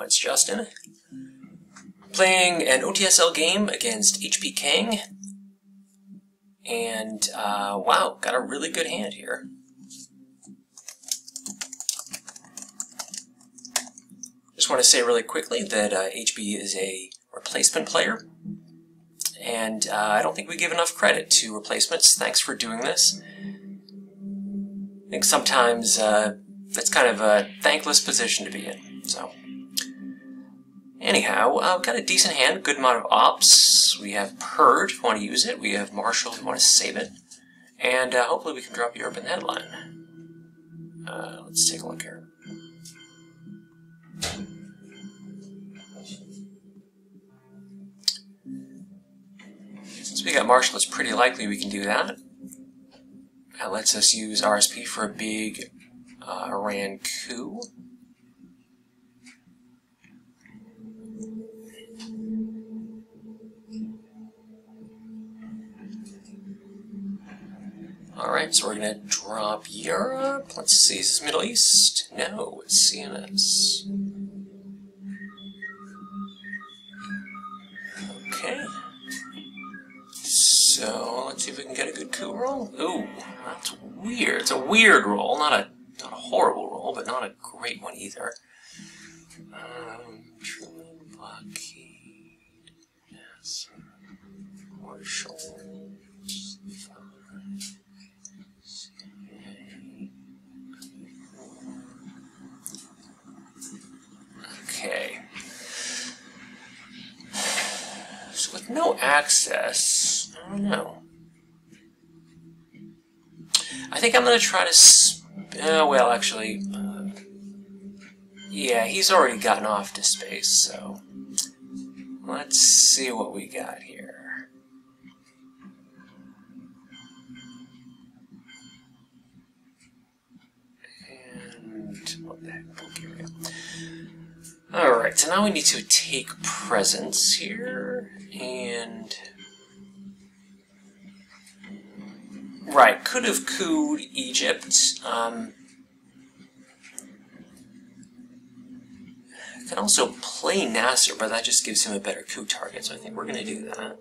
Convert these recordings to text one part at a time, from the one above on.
it's Justin. Playing an OTSL game against HB Kang. And, uh, wow, got a really good hand here. Just want to say really quickly that uh, HB is a replacement player. And uh, I don't think we give enough credit to replacements. Thanks for doing this. I think sometimes uh, that's kind of a thankless position to be in. So, anyhow, uh, got a decent hand, good amount of ops. We have Purge if we want to use it. We have Marshall if we want to save it. And uh, hopefully we can drop Europe in the headline. Uh, let's take a look here. Since we got Marshall, it's pretty likely we can do that. That lets us use RSP for a big uh, Iran coup. Alright, so we're to drop Europe. Let's see, is this Middle East? No, it's CMS. Okay. So, let's see if we can get a good coup roll. Ooh, that's weird. It's a weird roll, not a not a horrible roll, but not a great one either. Um, Truman, Blockade, yes, Marshall, Okay. So no access, I don't know. I think I'm going to try to... Uh, well, actually... Uh, yeah, he's already gotten off to space, so... Let's see what we got here. And... What the heck? Alright, so now we need to take presence here, and... Right, could have couped Egypt. Um, can also play Nasser, but that just gives him a better coup target, so I think we're going to do that.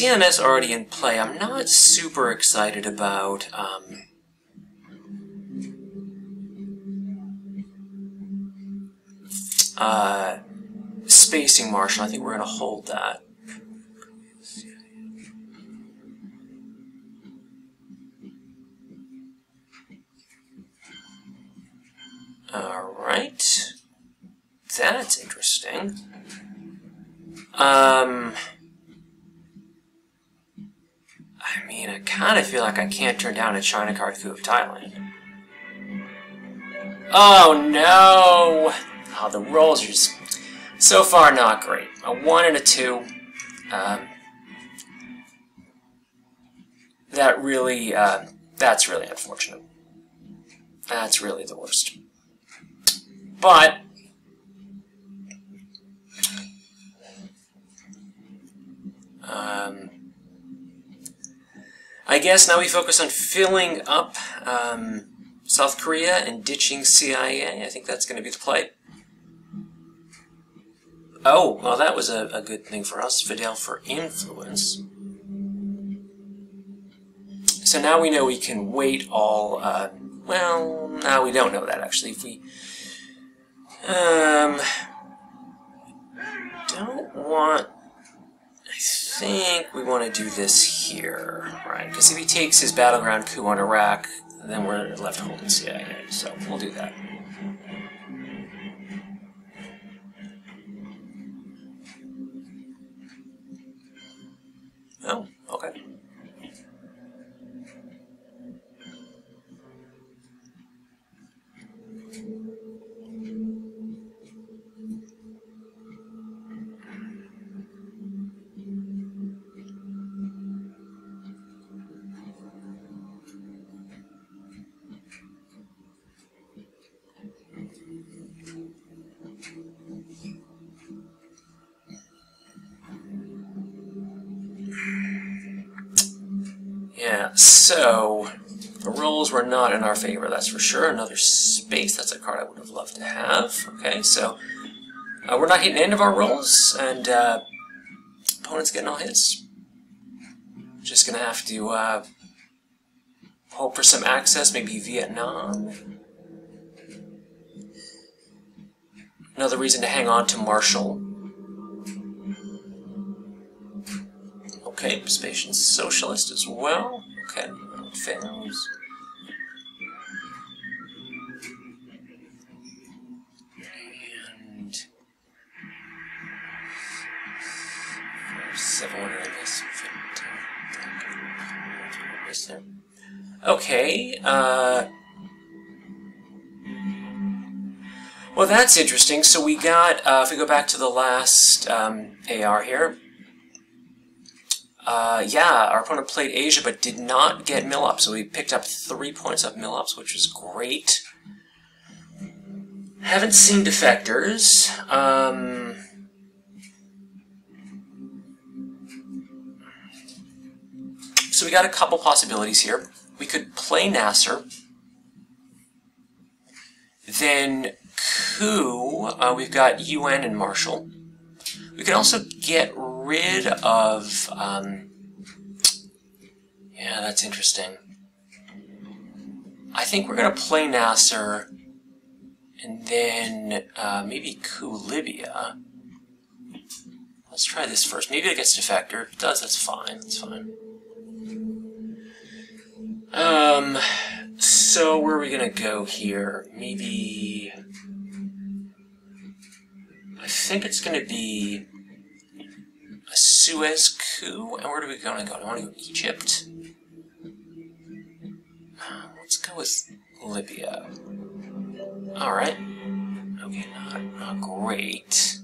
CMS already in play, I'm not super excited about um, uh, spacing Marshall. I think we're going to hold that. Alright. That's interesting. Um... I mean, I kind of feel like I can't turn down a China card coup of Thailand. Oh no! Oh, the rolls are just so far not great. A 1 and a 2. Um, that really, uh, that's really unfortunate. That's really the worst. But, um, I guess now we focus on filling up um, South Korea and ditching CIA. I think that's going to be the play. Oh, well, that was a, a good thing for us. Fidel for influence. So now we know we can wait all, uh, well, now we don't know that, actually. If we, um, don't want I think we want to do this here, right? Because if he takes his battleground coup on Iraq, then we're left holding CIA, so we'll do that. Yeah, so the rolls were not in our favor, that's for sure. Another space, that's a card I would have loved to have. Okay, so uh, we're not hitting any of our rolls, and uh, opponent's getting all his. Just gonna have to uh, hope for some access, maybe Vietnam. Another reason to hang on to Marshall. Okay, Spacing Socialist as well. Okay, fails. And seven one in. Okay, uh Well, that's interesting. So we got, uh, if we go back to the last um, AR here, uh, yeah, our opponent played Asia but did not get mill up, so we picked up three points of milops, which was great. Haven't seen defectors. Um, so we got a couple possibilities here. We could play Nasser, then coup, uh, we've got UN and Marshall. We could also get rid of, um, yeah, that's interesting. I think we're going to play Nasser and then uh, maybe coup Libya. Let's try this first. Maybe it gets defector. If it does, that's fine. That's fine. Um, so where are we going to go here? Maybe... I think it's going to be a Suez coup. And where do we want to go? Do I want to go Egypt? Let's go with Libya. Alright. Okay, not, not great.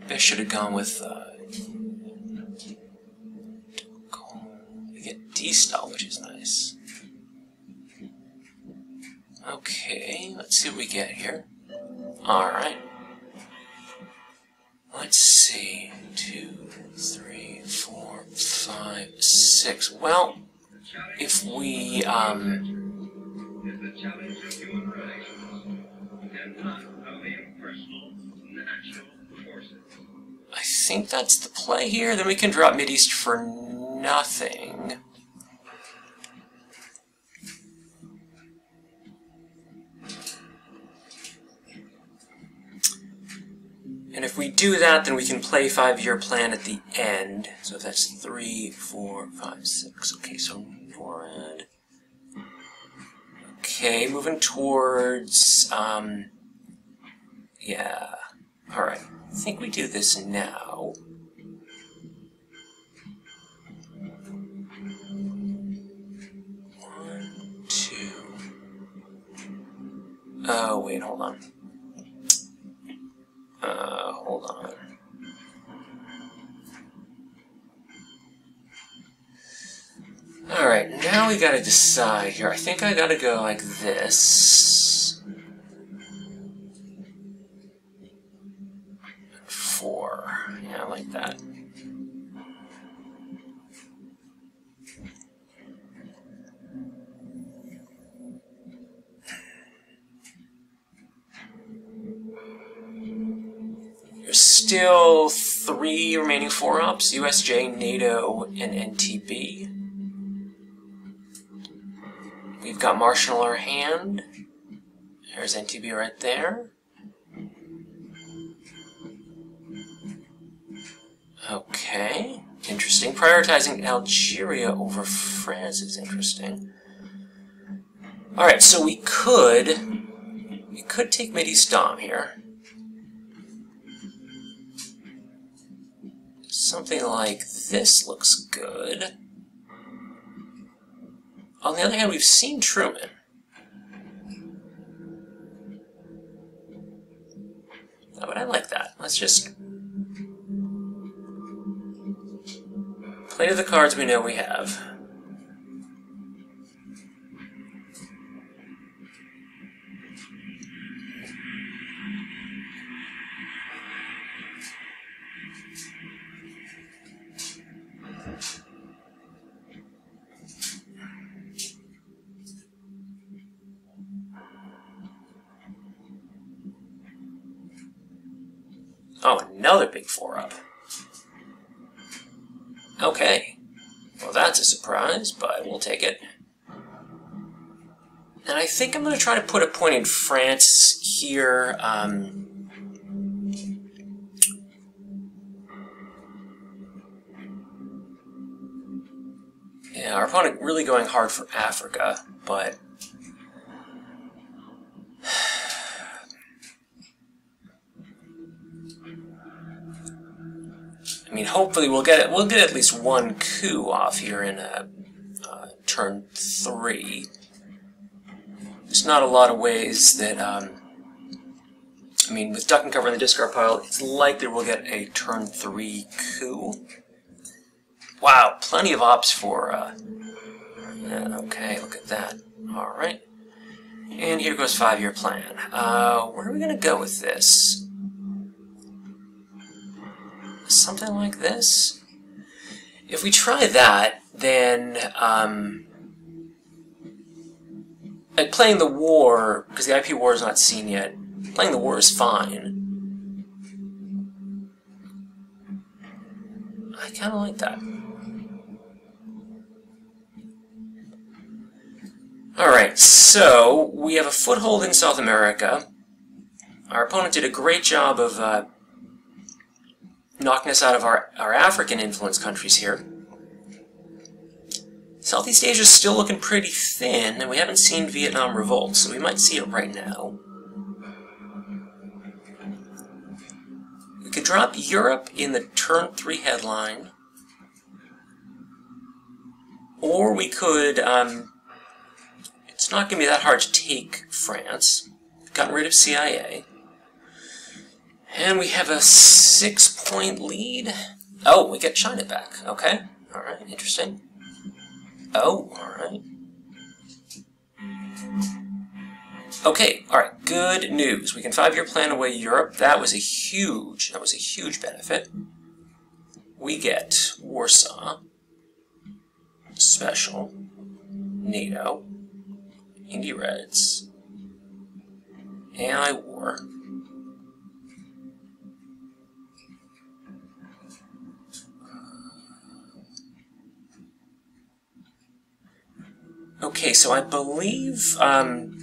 Maybe I should have gone with, uh... We get De-Stal, which is nice. Okay, let's see what we get here. Alright. Let's see. Two, three, four, five, six. Well, if we, um... I think that's the play here. Then we can drop Mideast for nothing. And if we do that, then we can play five-year plan at the end. So that's three, four, five, six. Okay, so NORAD. Okay, moving towards, um, yeah. Alright, I think we do this now. One, two. Oh, wait, hold on. Uh, hold on. Alright, now we gotta decide here. I think I gotta go like this. Four. Yeah, like that. There's still three remaining four ops USJ, NATO, and NTB. We've got Marshall our hand. There's NTB right there. Okay, interesting. Prioritizing Algeria over France is interesting. Alright, so we could... We could take Mideast Dom here. Something like this looks good. On the other hand, we've seen Truman. Oh, but I like that. Let's just play the cards we know we have. Oh, another big four up. Okay. Well, that's a surprise, but we'll take it. And I think I'm going to try to put a point in France here. Um, yeah, our opponent really going hard for Africa, but I mean, hopefully we'll get we'll get at least one coup off here in a, uh, turn three. There's not a lot of ways that. Um, I mean, with duck and cover in the discard pile, it's likely we'll get a turn three coup. Wow, plenty of ops for. Uh, okay, look at that. All right. And here goes five-year plan. Uh, where are we going to go with this? Something like this. If we try that, then um, like playing the war, because the IP war is not seen yet, playing the war is fine. I kind of like that. Alright, so we have a foothold in South America. Our opponent did a great job of uh, knocking us out of our, our African influence countries here. Southeast Asia is still looking pretty thin, and we haven't seen Vietnam revolt, so we might see it right now. We could drop Europe in the turn 3 headline, or we could, um, it's not going to be that hard to take France. Gotten rid of CIA. And we have a six-point lead. Oh, we get China back. Okay. All right. Interesting. Oh, all right. Okay, all right, good news. We can five-year plan away Europe. That was a huge, that was a huge benefit. We get Warsaw, Special, NATO, Indy Reds, anti-war, Okay, so I believe, um,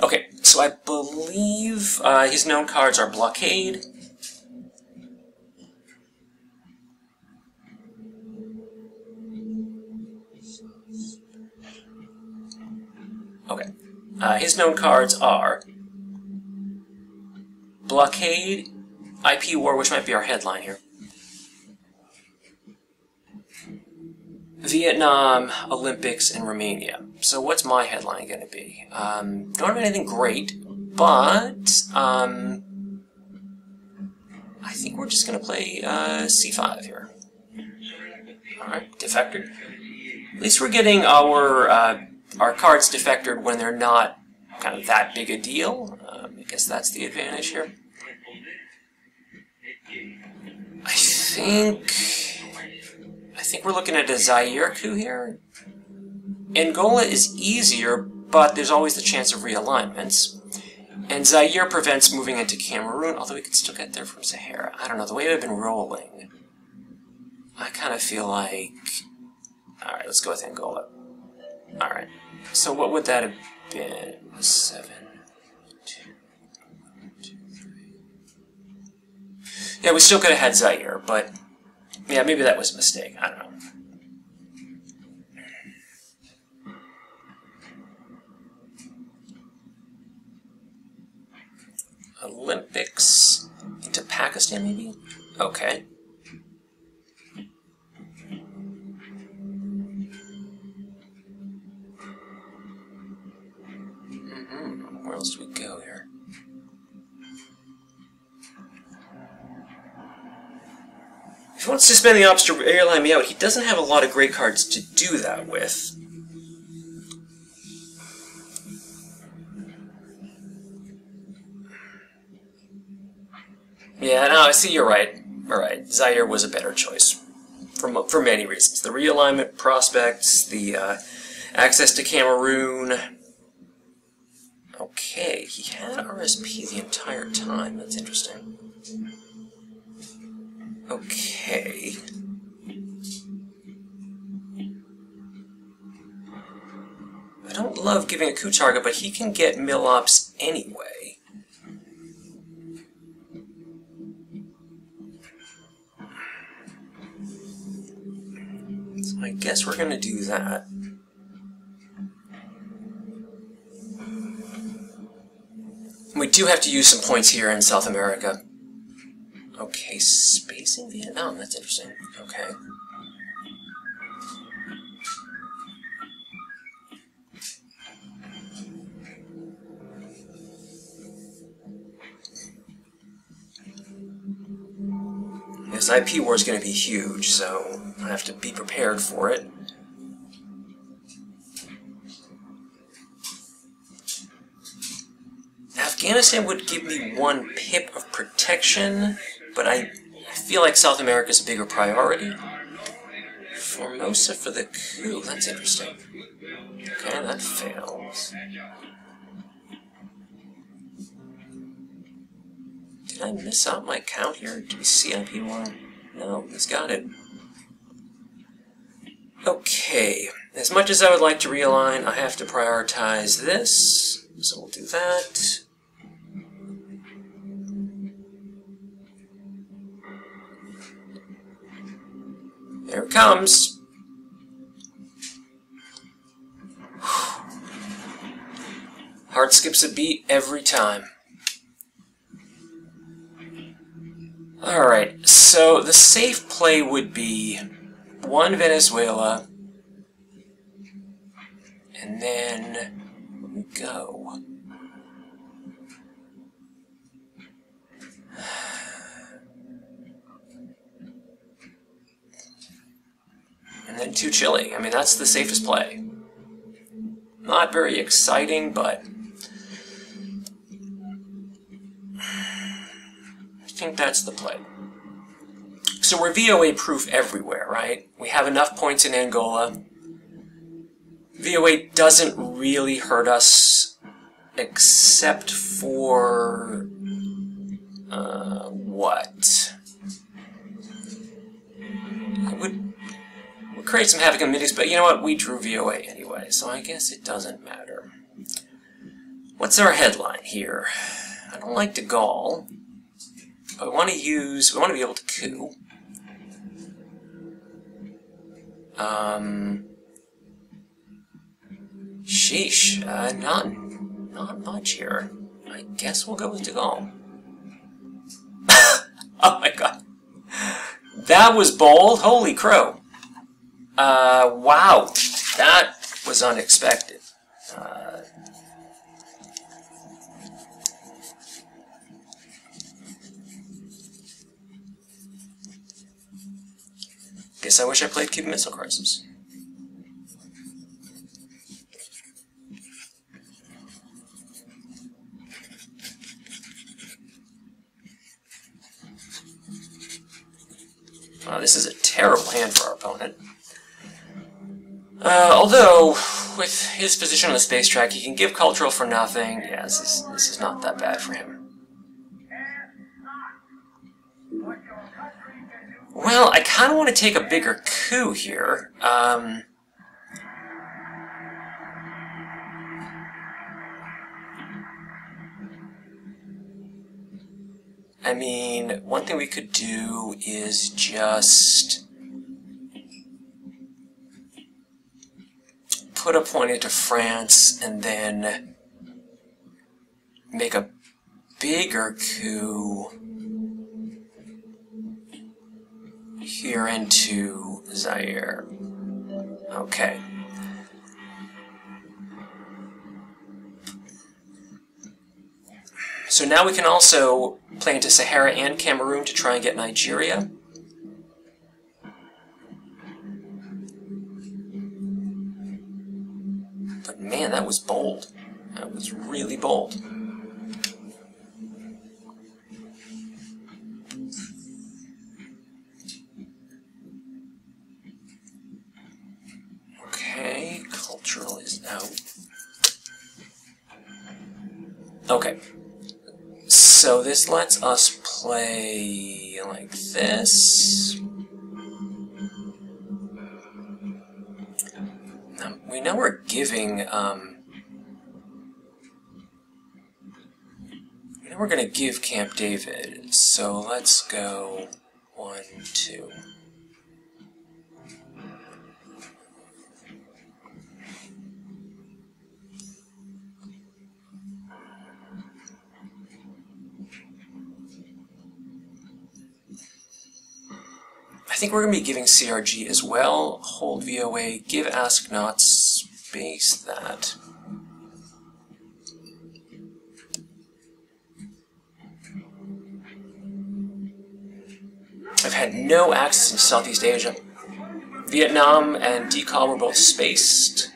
Okay, so I believe uh, his known cards are Blockade, Okay. Uh, his known cards are Blockade, IP War, which might be our headline here. Vietnam, Olympics, and Romania. So what's my headline going to be? Um, don't have anything great, but um, I think we're just going to play uh, C5 here. Alright, defected. At least we're getting our, uh, our cards defected when they're not kind of that big a deal. Um, I guess that's the advantage here. I think... I think we're looking at a Zaire coup here. Angola is easier, but there's always the chance of realignments. And Zaire prevents moving into Cameroon, although we could still get there from Sahara. I don't know, the way they've been rolling, I kind of feel like... Alright, let's go with Angola. Alright, so what would that have been? Seven, two, two, three. Yeah, we still could have had Zaire, but yeah, maybe that was a mistake. I don't know. Olympics into Pakistan, maybe? Okay. Mm-hmm. Where else do we go here? Wants to spend the ops to realign me out, he doesn't have a lot of great cards to do that with. Yeah, no, I see you're right. Alright, Zaire was a better choice. for, for many reasons. The realignment prospects, the uh, access to Cameroon. Okay, he had RSP the entire time. That's interesting. Okay. I don't love giving a coup target, but he can get Milops anyway. So I guess we're going to do that. We do have to use some points here in South America. Okay, spacing Vietnam, that's interesting. Okay. This IP war is going to be huge, so I have to be prepared for it. Afghanistan would give me one pip of protection, but I feel like South America is a bigger priority. Formosa for the coup, that's interesting. Okay, that fails. Did I miss out my count here? Do we see IP1? No, it's got it. Okay, as much as I would like to realign, I have to prioritize this, so we'll do that. Comes. Heart skips a beat every time. Alright, so the safe play would be one Venezuela, and then we go. And then two Chile. I mean, that's the safest play. Not very exciting, but I think that's the play. So we're VOA proof everywhere, right? We have enough points in Angola. VOA doesn't really hurt us except for uh, what? Create some havoc in minis, but you know what? We drew VOA anyway, so I guess it doesn't matter. What's our headline here? I don't like De Gaulle, but we want to use, we want to be able to coup. Um, sheesh, uh, not, not much here. I guess we'll go with De Gaulle. oh my god. That was bold. Holy crow. Uh, wow, that was unexpected. Uh, guess I wish I played Cuban Missile Crisis. Uh, this is a terrible hand for our opponent. Uh, although, with his position on the space track, he can give cultural for nothing. Yeah, this is, this is not that bad for him. Well, I kind of want to take a bigger coup here. Um, I mean, one thing we could do is just put a point into France and then make a bigger coup here into Zaire. Okay. So now we can also play into Sahara and Cameroon to try and get Nigeria. man, that was bold. That was really bold. Okay, cultural is out. Okay. So this lets us play like this. We know we're giving, um, we know we're going to give Camp David, so let's go one, two. Think we're going to be giving CRG as well. Hold VOA, give ask not, space that. I've had no access in Southeast Asia. Vietnam and Decol were both spaced.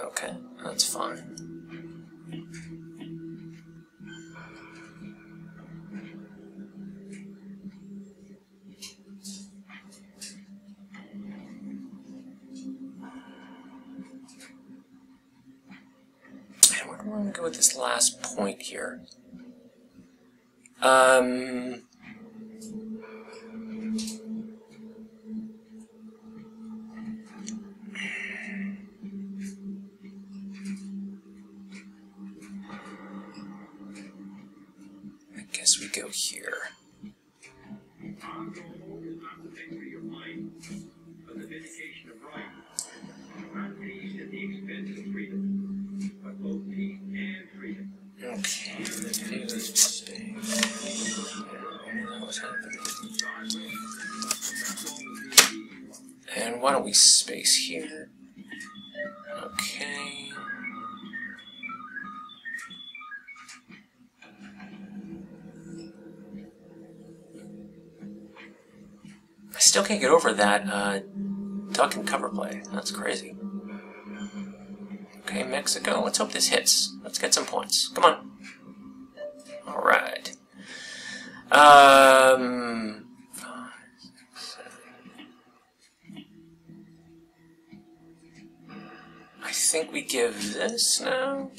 Okay, that's fine. And where do I want to go with this last point here? Um, I guess we go here. Don't we space here? Okay. I still can't get over that uh, duck and cover play. That's crazy. Okay, Mexico. Let's hope this hits. Let's get some points. Come on. All right. Um. Give this now.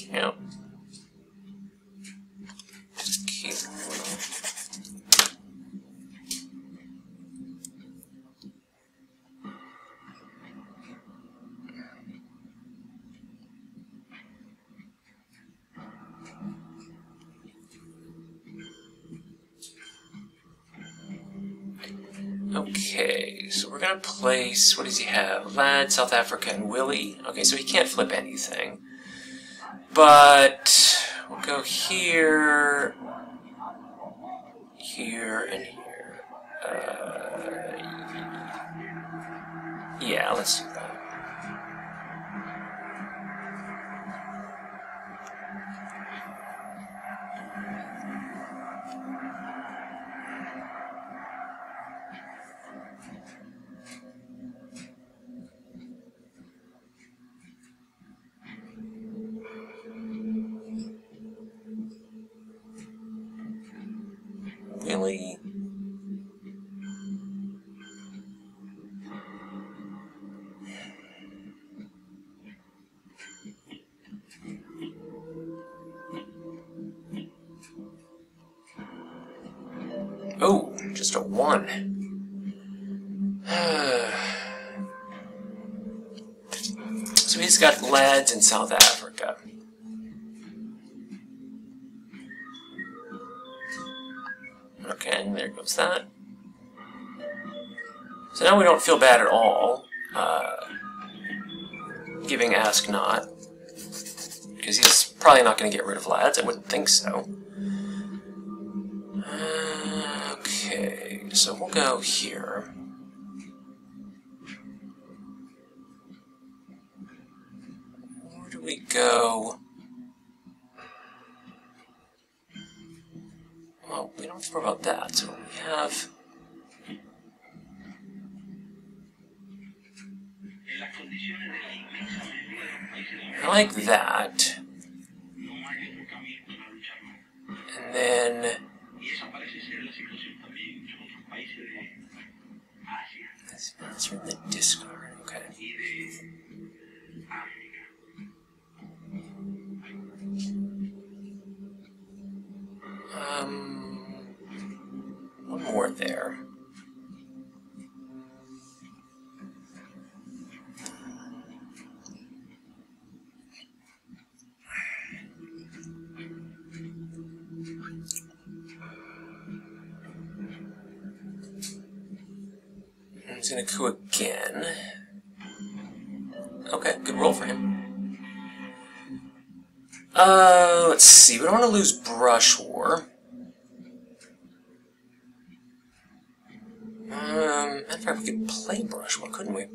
Okay, so we're gonna place, what does he have? Lad, South Africa, and Willy. Okay, so he can't flip anything. But we'll go here, here, and here. Uh, yeah, let's do that. South Africa. Okay, there goes that. So now we don't feel bad at all, uh, giving Ask Not, because he's probably not going to get rid of lads, I wouldn't think so. Uh, okay, so we'll go here. We go? Well, we don't worry about that. So we have. En las condiciones de la inmensa mayoría de los países Um, one more there. He's gonna coup again. Okay, good roll for him. Uh, let's see. We don't want to lose Brush of fact, we could play Brush War, couldn't we?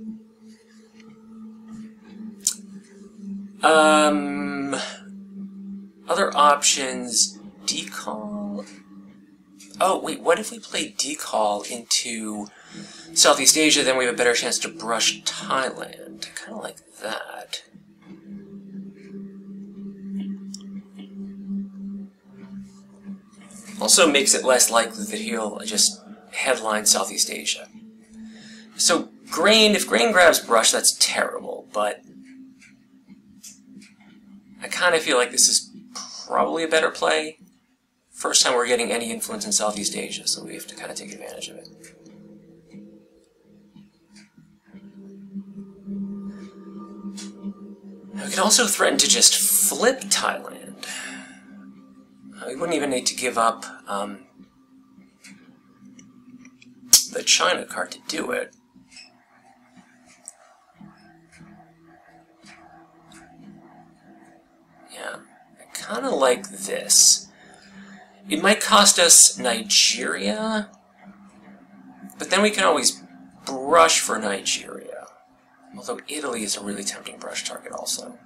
Um, other options. Decol. Oh, wait, what if we play Decol into Southeast Asia, then we have a better chance to brush Thailand. Kind of like that. Also makes it less likely that he'll just headline Southeast Asia. So Grain, if Grain grabs Brush, that's terrible, but I kind of feel like this is probably a better play. First time we're getting any influence in Southeast Asia, so we have to kind of take advantage of it. We could also threaten to just flip Thailand. Uh, we wouldn't even need to give up um, the China card to do it. Yeah, I kind of like this. It might cost us Nigeria, but then we can always brush for Nigeria. Although Italy is a really tempting brush target also.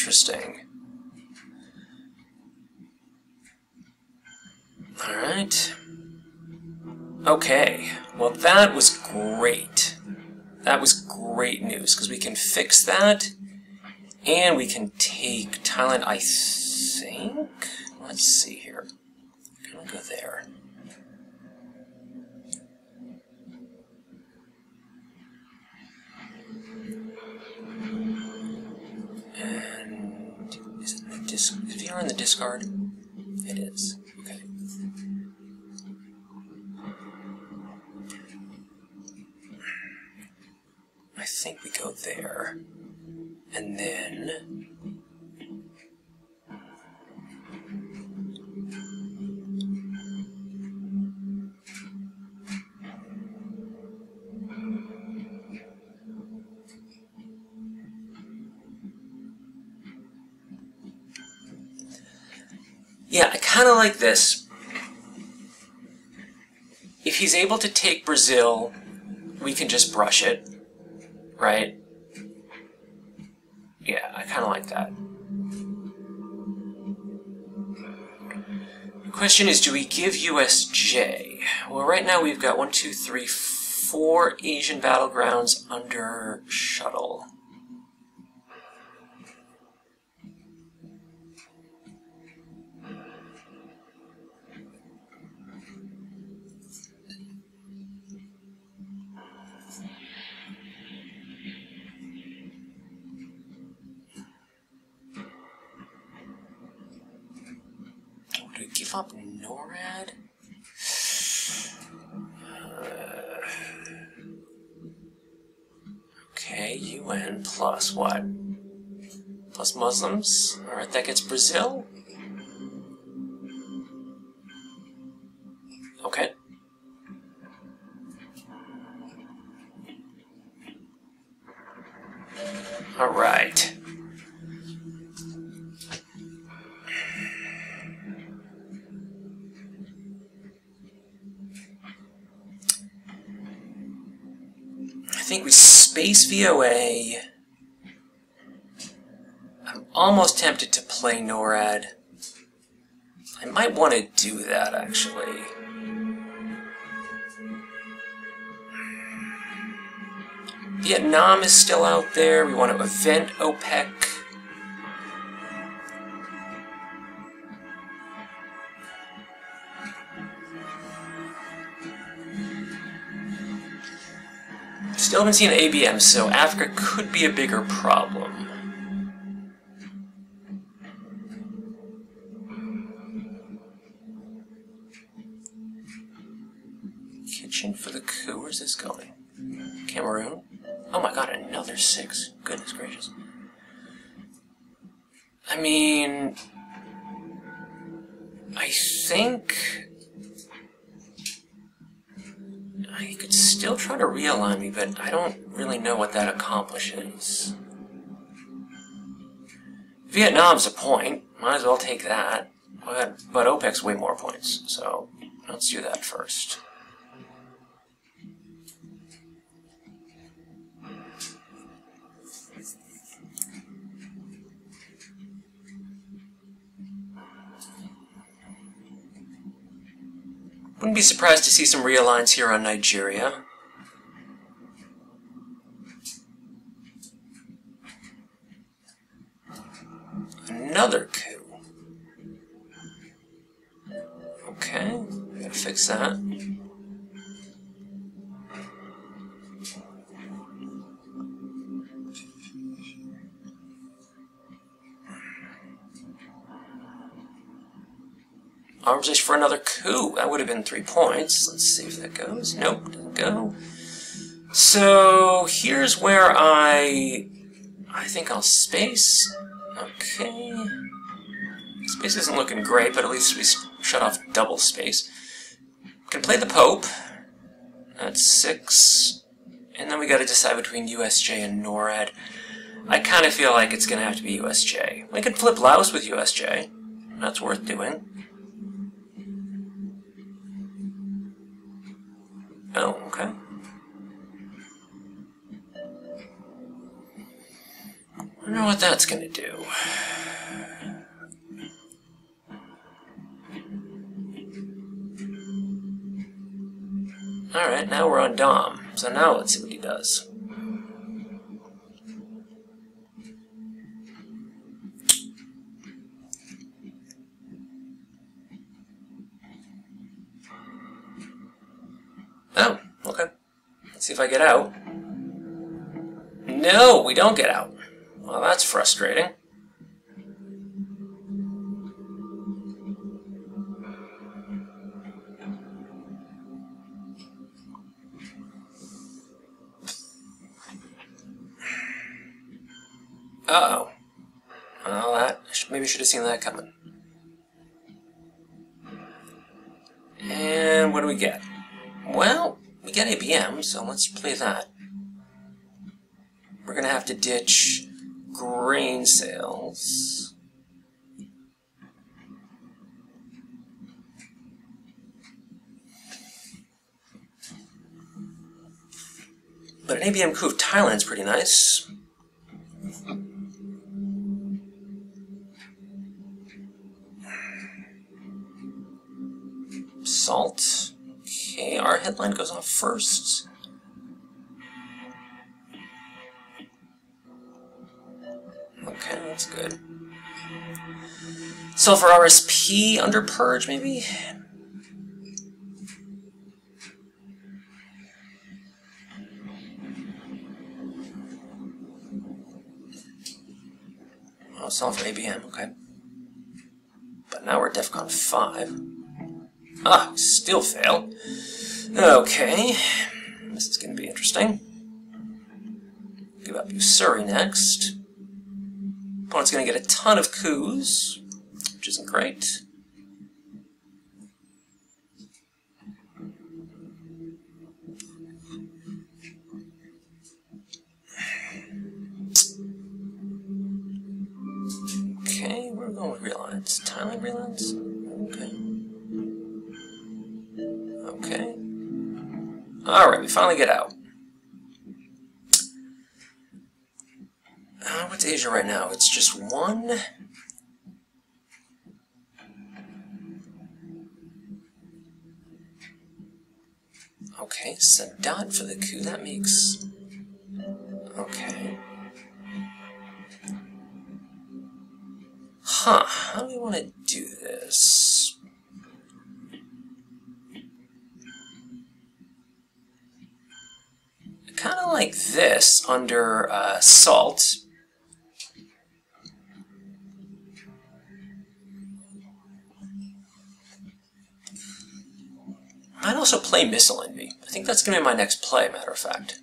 Interesting. Alright. Okay, well that was great. That was great news, because we can fix that, and we can take Thailand, I think? Let's see here. Can we go there? And is it in the disc is VR in the discard? It is. Okay. I think we go there. And then kind of like this. If he's able to take Brazil, we can just brush it, right? Yeah, I kind of like that. The question is, do we give USJ? Well, right now we've got one, two, three, four Asian battlegrounds under shuttle. Up NORAD? Uh, okay, UN plus what? Plus Muslims? Alright, that gets Brazil? VOA. I'm almost tempted to play NORAD. I might want to do that, actually. Vietnam is still out there. We want to event OPEC. Still haven't seen ABM, so Africa could be a bigger problem. I could still try to realign me, but I don't really know what that accomplishes. Vietnam's a point. Might as well take that. But, but OPEC's way more points, so let's do that first. Wouldn't be surprised to see some realigns here on Nigeria. Another coup. Okay, gotta fix that. Arms race for another coup. That would have been three points. Let's see if that goes. Nope, doesn't go. So here's where I I think I'll space. Okay. Space isn't looking great, but at least we shut off double space. Can play the Pope. That's six. And then we gotta decide between USJ and NORAD. I kind of feel like it's gonna have to be USJ. We could flip Laos with USJ. That's worth doing. Oh, okay. I wonder what that's gonna do. Alright, now we're on Dom. So now let's see what he does. Oh, okay. Let's see if I get out. No, we don't get out. Well, that's frustrating. Uh-oh. Well, that, maybe should have seen that coming. And what do we get? Well, we get ABM, so let's play that. We're gonna have to ditch grain sales. But an ABM coup of Thailand's pretty nice. Salt. Okay, our headline goes off first. Okay, that's good. Sulfur RSP under purge, maybe? Oh, sulfur ABM, okay. But now we're DEFCON 5. Ah, still fail. Okay. This is going to be interesting. Give up Ussuri next. Opponent's going to get a ton of coups, which isn't great. Okay, we're going with realigns. Thailand realigns? Alright, we finally get out. Uh, what's Asia right now? It's just one. Okay, Sadat for the coup. That makes Okay. Huh, how do we want to do this? Kind of like this under uh, salt. I'd also play Missile Envy. I think that's going to be my next play, matter of fact.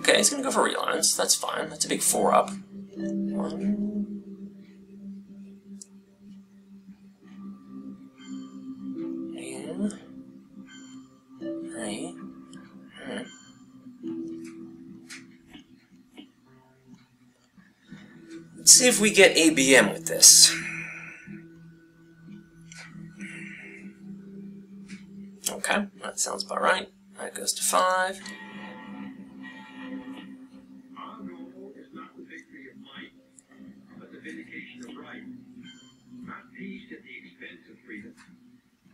Okay, he's going to go for Reliance. That's fine. That's a big 4 up. One. Let's see if we get ABM with this. Okay, that sounds about right. That goes to 5. Our goal is not the victory of might, but the vindication of right. Not peace at the expense of freedom,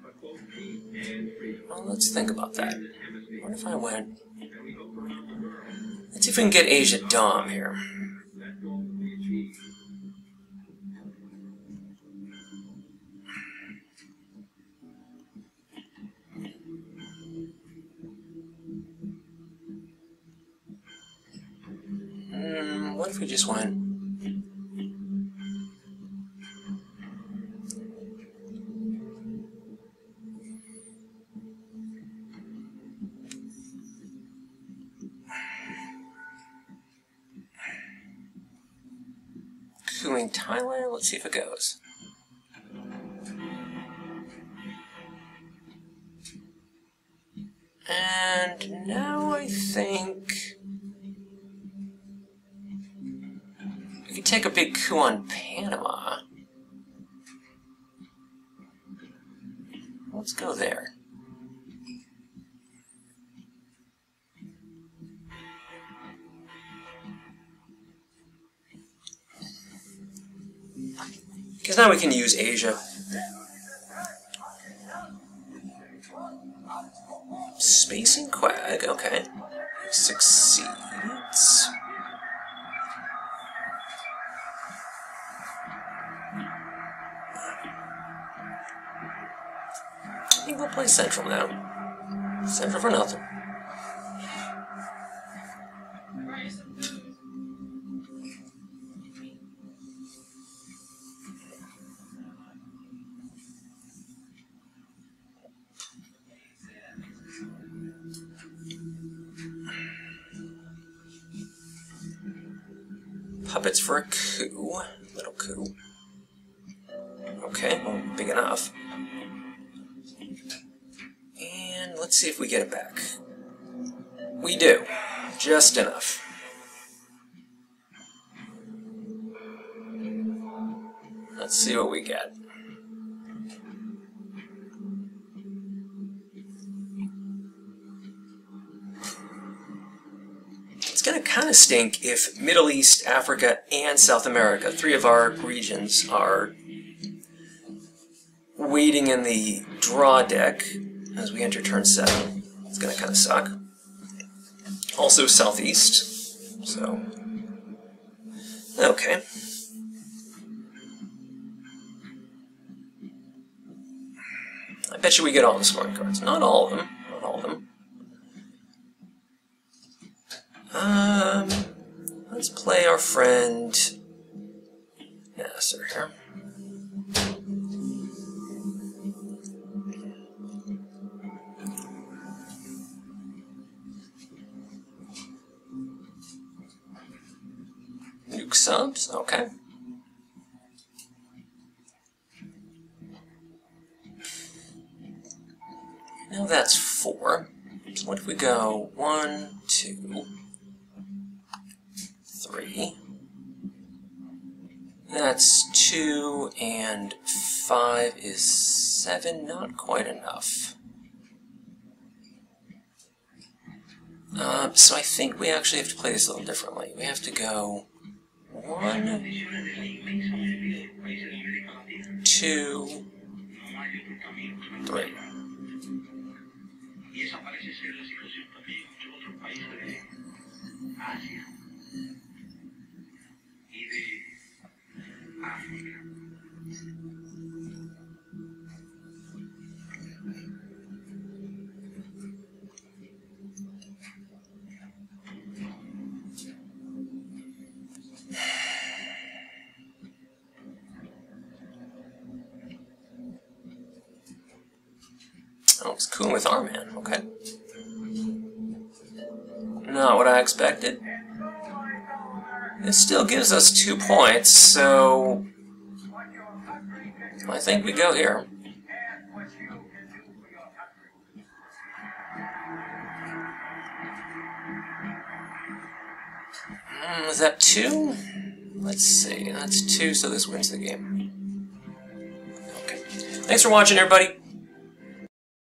but both peace and freedom Well, let's think about that. in this hemisphere. What if I went... Let's see if we can get Asia Dom here. Hmm, what if we just went... Couping Thailand? Let's see if it goes. And now I think... We could take a big coup on Panama. Let's go there. Because now we can use Asia. Spacing Quag, okay. Succeeds. I think we'll play Central now. Let's see what we get. It's going to kind of stink if Middle East, Africa, and South America, three of our regions, are waiting in the draw deck as we enter turn 7. It's going to kind of suck. Also Southeast, so... Okay. I bet you we get all the smart cards. Not all of them. Not all of them. Um, let's play our friend Nasser here. Nuke subs, okay. Now that's four. What if we go one, two, three? That's two, and five is seven. Not quite enough. Um, so I think we actually have to play this a little differently. We have to go one, two, Three. Y esa parece ser la situación también en muchos otros países de Asia y de África. Oh, cool with our man. Expected. It still gives us two points, so I think we go here. Mm, is that two? Let's see. That's two, so this wins the game. Okay. Thanks for watching, everybody.